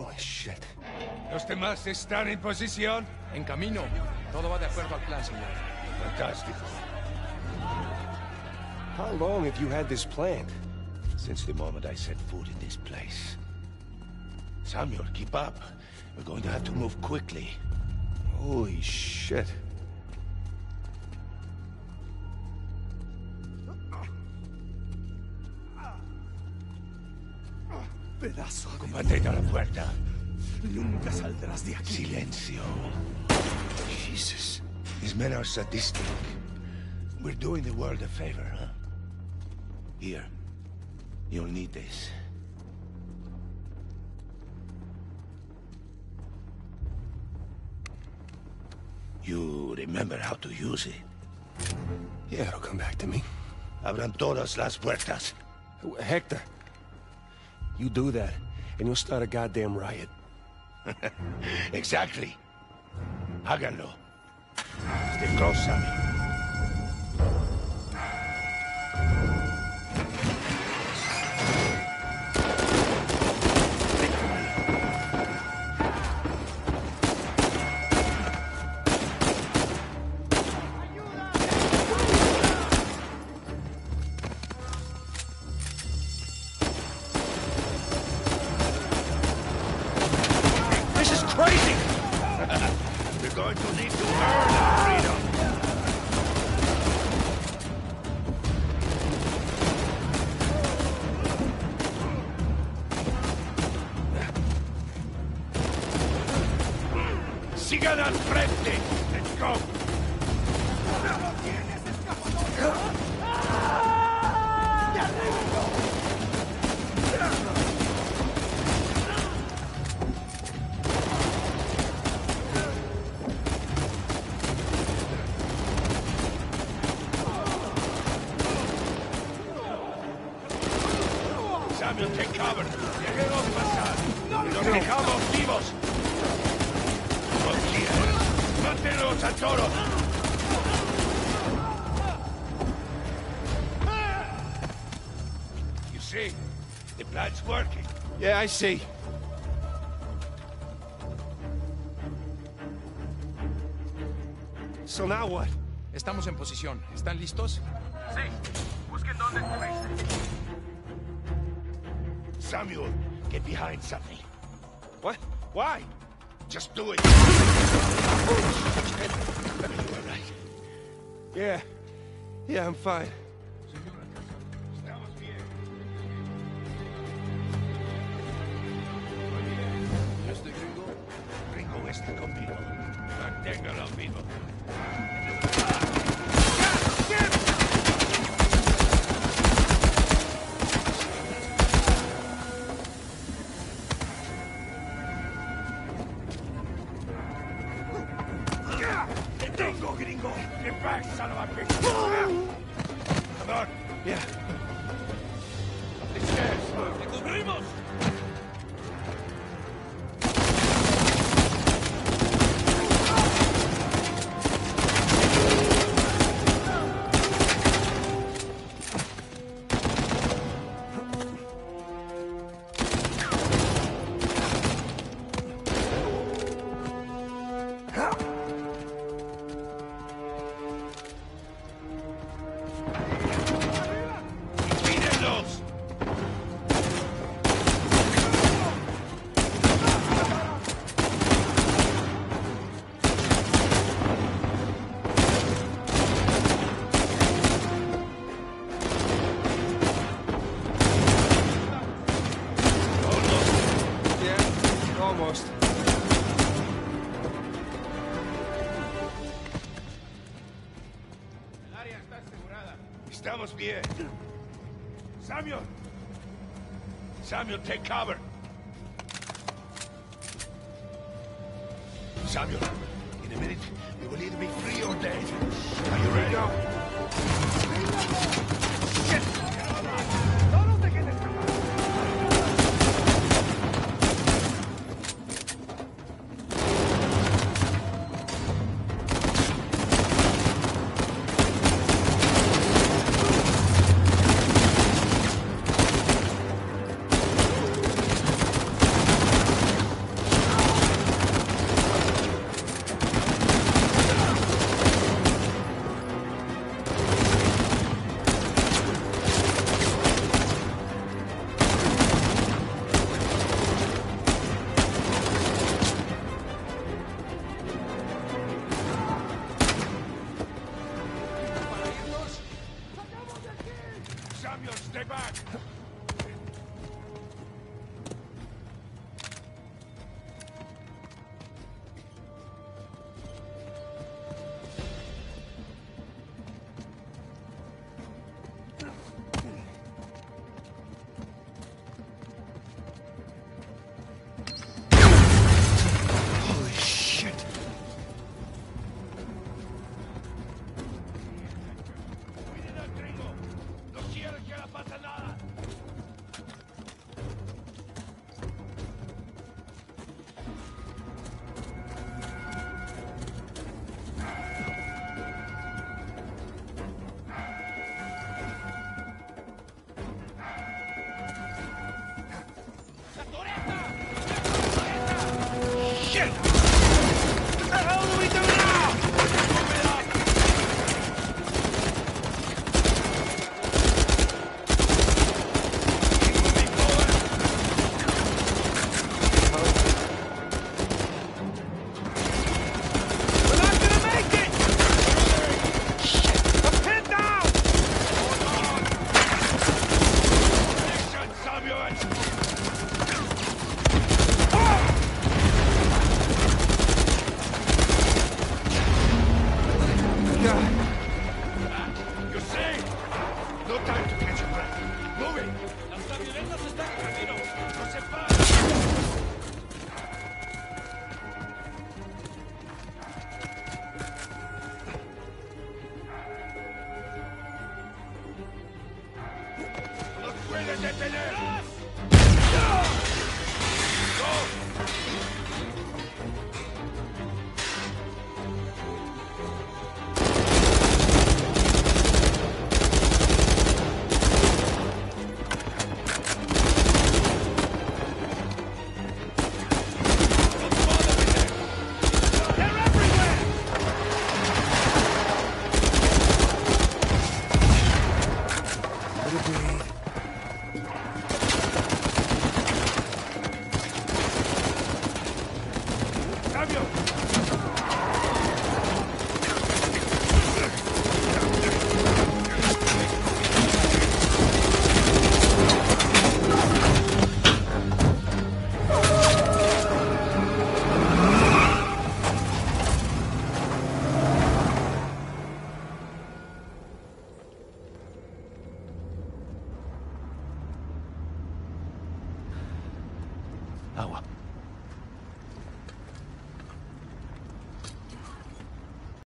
Holy shit. ¿Los demás están en posición? En camino. Todo va de acuerdo al plan, señor. Fantástico. How long have you had this planned? Since the moment I set foot in this place. Samuel, keep up. We're going to have to move quickly. Holy shit. Pedazo de... Combate a la puerta. Nunca saldrás de aquí. Silencio. Jesus. These men are sadistic. We're doing the world a favor, huh? Here. You'll need this. You remember how to use it? Yeah, it'll come back to me. Abran todas las puertas. Hector, you do that, and you'll start a goddamn riot. exactly. Háganlo. Stay close, Sammy. We're need to earn our freedom. Sigan al frente. Let's go. Take cover. Déjenos pasar. Los dejamos vivos. Tranquila. Mátenlos a todos. You see, the plan's working. Yeah, I see. So now what? Estamos en posición. ¿Están listos? Samuel, get behind something. What? Why? Just do it. You all right? Yeah. Yeah, I'm fine. Get back, son of a bitch. Come on. Yeah. Bien. Samuel. Samuel, take cover. Samuel, in a minute, we will either be free or dead. Are you ready?